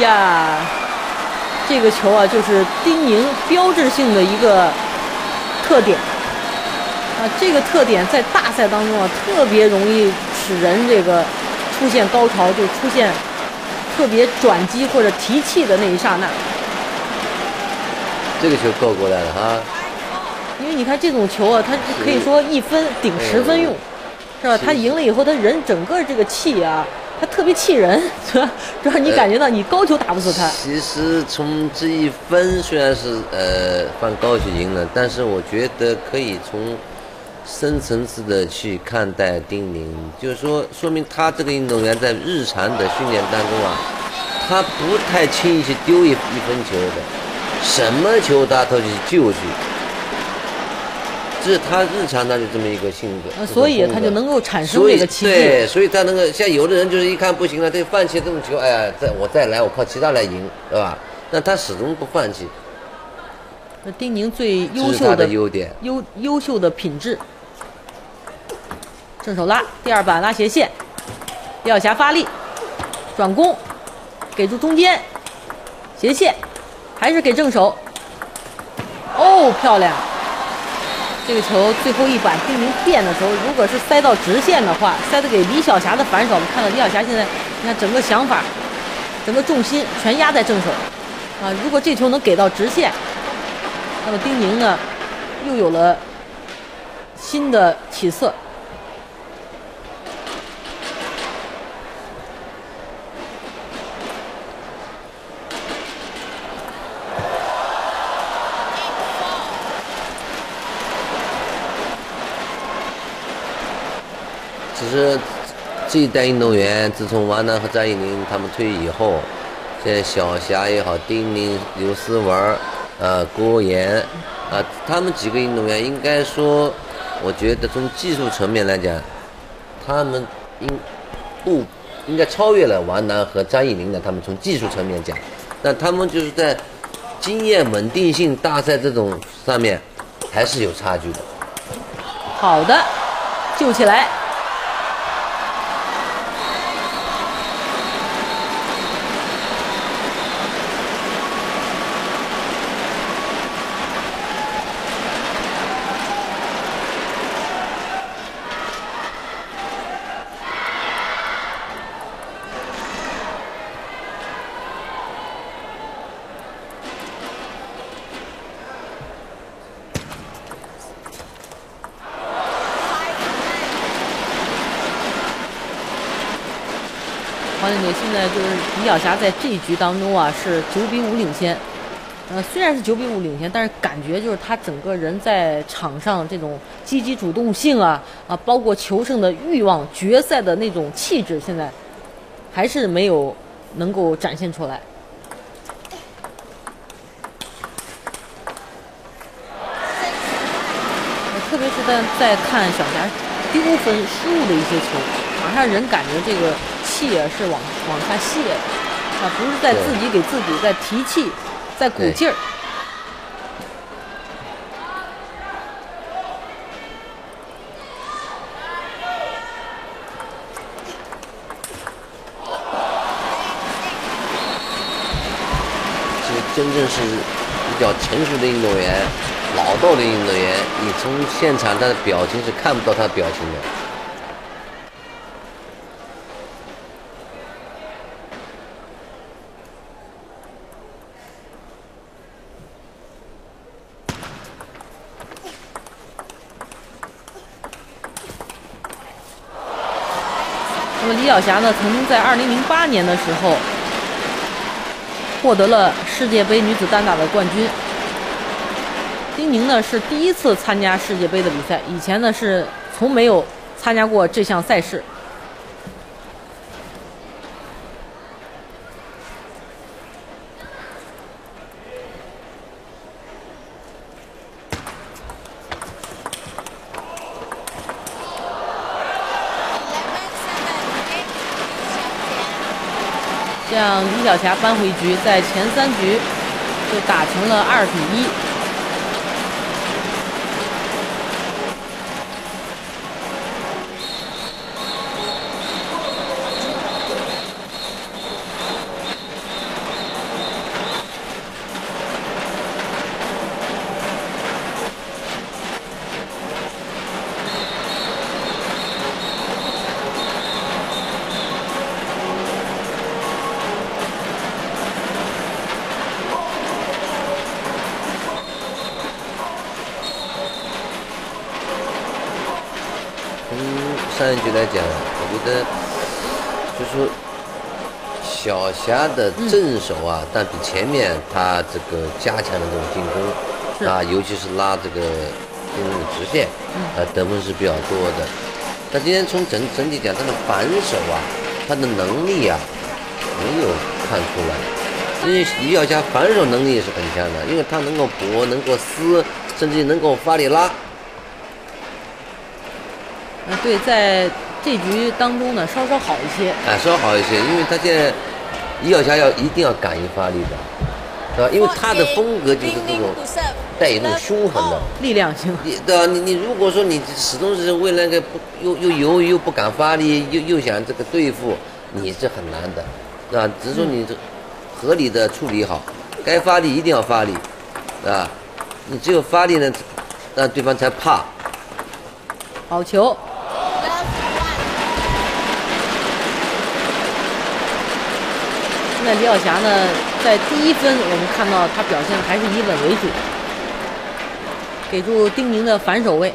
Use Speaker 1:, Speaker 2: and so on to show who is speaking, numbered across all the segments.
Speaker 1: 呀，这个球啊，就是丁宁标志性的一个特点啊。这个特点在大赛当中啊，特别容易使人这个出现高潮，就出现特别转机或者提气的那一刹那。
Speaker 2: 这个球够过来了哈。
Speaker 1: 因为你看这种球啊，它可以说一分顶十分用，是吧？他赢了以后，他人整个这个气啊，他特别气人，是吧？主要你感觉到你高球打不死他。
Speaker 2: 其实从这一分虽然是呃放高球赢了，但是我觉得可以从深层次的去看待丁宁，就是说说明他这个运动员在日常的训练当中啊，他不太轻易去丢一一分球的，什么球他都去救去。是他日常他就这么一个性格，
Speaker 1: 所以他就能够产生这个奇
Speaker 2: 迹。对，所以他能够像有的人就是一看不行了，他就放弃这种球。哎呀，再我再来，我靠其他来赢，对吧？那他始终不放弃。
Speaker 1: 那丁宁最优秀
Speaker 2: 的优点，
Speaker 1: 优优秀的品质。正手拉，第二板拉斜线，李晓霞发力，转攻，给住中间，斜线，还是给正手。哦，漂亮。这个球最后一板丁宁变的时候，如果是塞到直线的话，塞的给李晓霞的反手，我们看到李晓霞现在，你看整个想法，整个重心全压在正手，啊，如果这球能给到直线，那么丁宁呢，又有了新的起色。
Speaker 2: 其实这一代运动员，自从王楠和张怡宁他们退役以后，现在小霞也好，丁宁、刘思文、呃郭岩，啊，他们几个运动员应该说，我觉得从技术层面来讲，他们应不应该超越了王楠和张怡宁的。他们从技术层面讲，但他们就是在经验稳定性大赛这种上面还是有差距的。
Speaker 1: 好的，救起来。现在就是李晓霞在这一局当中啊，是九比五领先。呃，虽然是九比五领先，但是感觉就是他整个人在场上这种积极主动性啊啊，包括求胜的欲望、决赛的那种气质，现在还是没有能够展现出来。特别是在在看小霞丢分失误的一些球，马上人感觉这个。气啊是往往下泄，啊不是在自己给自己在提气，在鼓劲儿。
Speaker 2: 真正是比较成熟的运动员、老道的运动员，你从现场他的表情是看不到他的表情的。
Speaker 1: 小霞呢，曾经在2008年的时候获得了世界杯女子单打的冠军。丁宁呢是第一次参加世界杯的比赛，以前呢是从没有参加过这项赛事。将李晓霞扳回一局，在前三局就打成了二比一。
Speaker 2: 上一局来讲，我觉得就是说小霞的正手啊，但比前面他这个加强了这种进攻啊，尤其是拉这个进攻的直线，呃，得分是比较多的。但今天从整整体讲，他的反手啊，他的能力啊，没有看出来。因为李小霞反手能力也是很强的，因为她能够搏，能够撕，甚至能够发力拉。
Speaker 1: 嗯，对，在这局当中呢，稍稍好一些。
Speaker 2: 啊，稍好一些，因为他现在李小霞要一定要敢于发力的，是吧？因为他的风格就是这种带一种凶狠的
Speaker 1: 力量型。
Speaker 2: 你对吧？你你如果说你始终是为那个不又又犹豫又不敢发力，又又想这个对付，你是很难的，对吧？只是说你这合理的处理好，该发力一定要发力，对吧？你只有发力呢，让对方才怕。
Speaker 1: 好球。那李晓霞呢，在第一分我们看到她表现还是以稳为主，给住丁宁的反手位。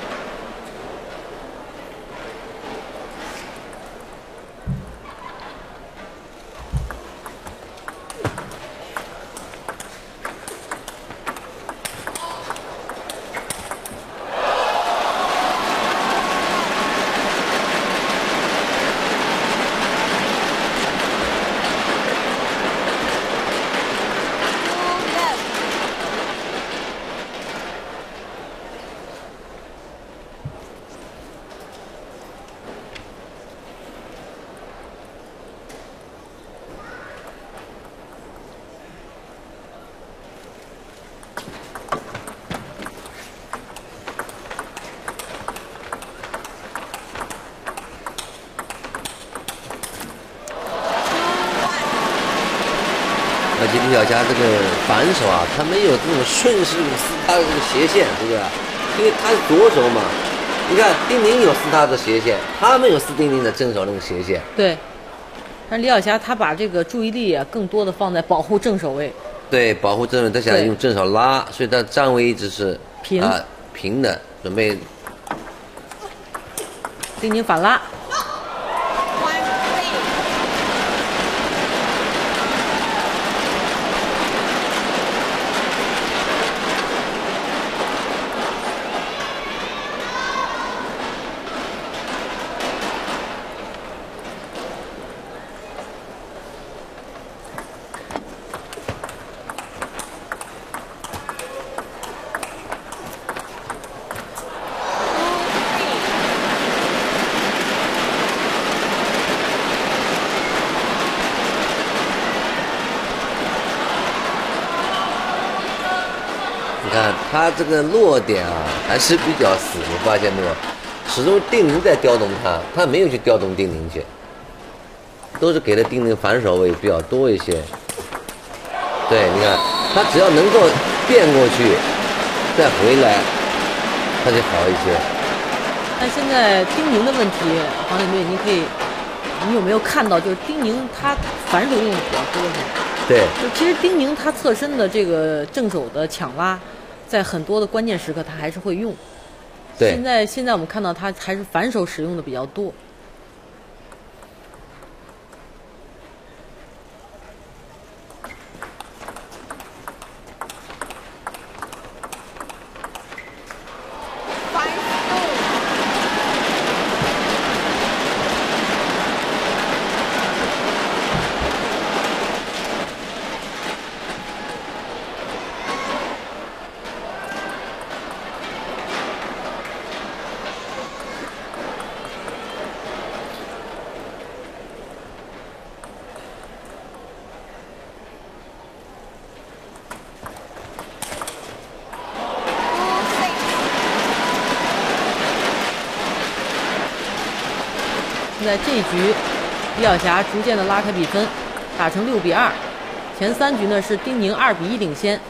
Speaker 2: 李小霞这个反手啊，他没有这种顺势撕他的这个斜线，对不对？因为他是左手嘛。你看丁宁有撕他的斜线，他没有撕丁宁的正手那个斜线。
Speaker 1: 对。但李晓霞她把这个注意力啊，更多的放在保护正手位。
Speaker 2: 对，保护正手，她想用正手拉，所以她站位一直是
Speaker 1: 平
Speaker 2: 啊平的，准备。
Speaker 1: 丁宁反拉。
Speaker 2: 看他这个落点啊，还是比较死，你发现没有？始终丁宁在调动他，他没有去调动丁宁去，都是给了丁宁反手位比较多一些。对，你看他只要能够变过去，再回来，他就好一些。
Speaker 1: 但现在丁宁的问题，黄领队，你可以，你有没有看到，就是丁宁他反手用的比较多？
Speaker 2: 对。
Speaker 1: 就其实丁宁他侧身的这个正手的抢拉。在很多的关键时刻，他还是会用。
Speaker 2: 对。
Speaker 1: 现在现在我们看到他还是反手使用的比较多。现在这局，李晓霞逐渐的拉开比分，打成六比二。前三局呢是丁宁二比一领先。啊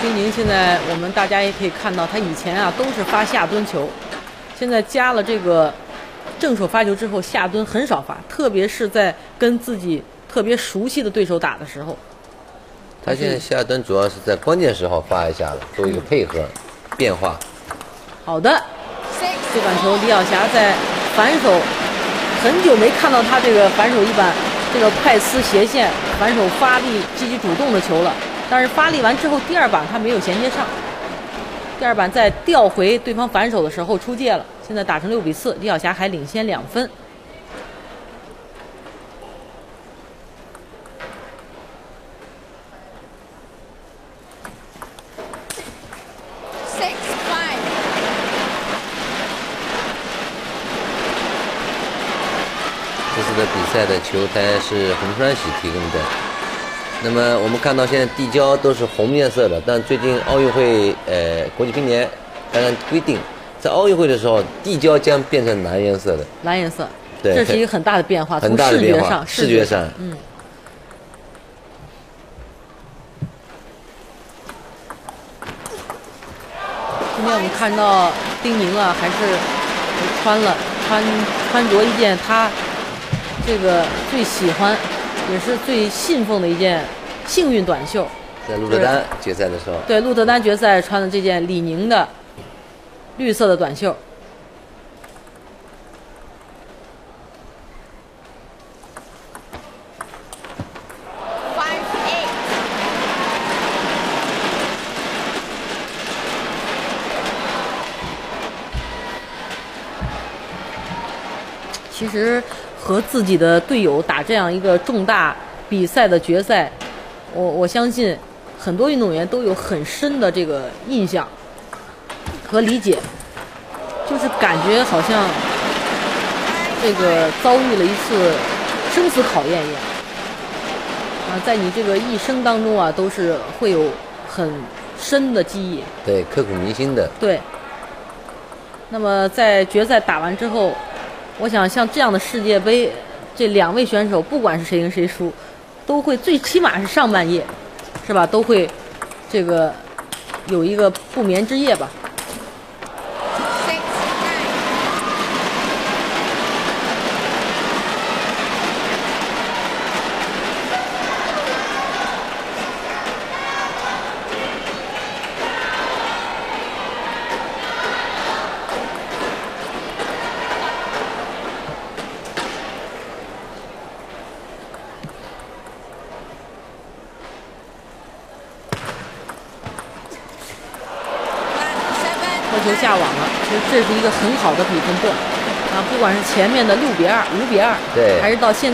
Speaker 1: 丁宁现在我们大家也可以看到，他以前啊都是发下蹲球。现在加了这个正手发球之后，下蹲很少发，特别是在跟自己特别熟悉的对手打的时候。
Speaker 2: 他现在下蹲主要是在关键时候发一下了，做一个配合变化。
Speaker 1: 好的，这板球李晓霞在反手，很久没看到他这个反手一板，这个快撕斜线反手发力积极主动的球了。但是发力完之后，第二板他没有衔接上，第二板在调回对方反手的时候出界了。现在打成六比四，李晓霞还领先两分。
Speaker 2: 这次的比赛的球台是红川喜提供的。那么我们看到现在地胶都是红颜色的，但最近奥运会呃国际乒联刚刚规定，在奥运会的时候地胶将变成蓝颜色的。
Speaker 1: 蓝颜色，
Speaker 2: 对，
Speaker 1: 这是一个很大的变化，
Speaker 2: 很大的
Speaker 1: 视觉上，
Speaker 2: 视觉上，
Speaker 1: 嗯。今天我们看到丁宁啊，还是穿了穿穿着一件他。这个最喜欢，也是最信奉的一件幸运短袖，
Speaker 2: 在鹿特丹决赛的时候，
Speaker 1: 对鹿特丹决赛穿的这件李宁的绿色的短袖。其实。和自己的队友打这样一个重大比赛的决赛，我我相信很多运动员都有很深的这个印象和理解，就是感觉好像这个遭遇了一次生死考验一样啊，在你这个一生当中啊，都是会有很深的记忆，
Speaker 2: 对，刻骨铭心的。
Speaker 1: 对。那么在决赛打完之后。我想像这样的世界杯，这两位选手不管是谁赢谁输，都会最起码是上半夜，是吧？都会这个有一个不眠之夜吧。球下网了，其实这是一个很好的比分段啊！不管是前面的六比二、五比二，
Speaker 2: 对，
Speaker 1: 还是到现。